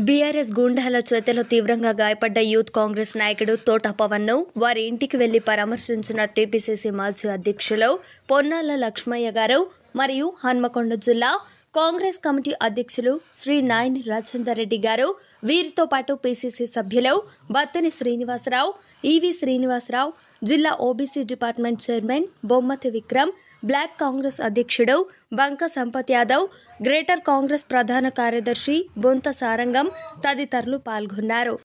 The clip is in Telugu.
బీఆర్ఎస్ గూండాల చేతిలో తీవ్రంగా గాయపడ్డ యూత్ కాంగ్రెస్ నాయకుడు తోట పవన్ను వారి ఇంటికి వెళ్ళి పరామర్శించిన టీపీసీసీ మాజీ అధ్యక్షులు పొన్నాల లక్ష్మయ్య గారు మరియు హన్మకొండ జిల్లా కాంగ్రెస్ కమిటీ అధ్యక్షులు శ్రీ నాయన్ రాజేందర్ రెడ్డి గారు వీరితో పాటు పీసీసీ సభ్యులు బత్తని శ్రీనివాసరావు ఈవి శ్రీనివాసరావు జిల్లా OBC department chairman Bommathi Vikram block Congress అధ్యక్షుడు బంక సంపత్ యాదవ్ గ్రేటర్ కాంగ్రెస్ ప్రధాన కార్యదర్శి బొంత సారంగం తదితరులు పాల్గొన్నారు.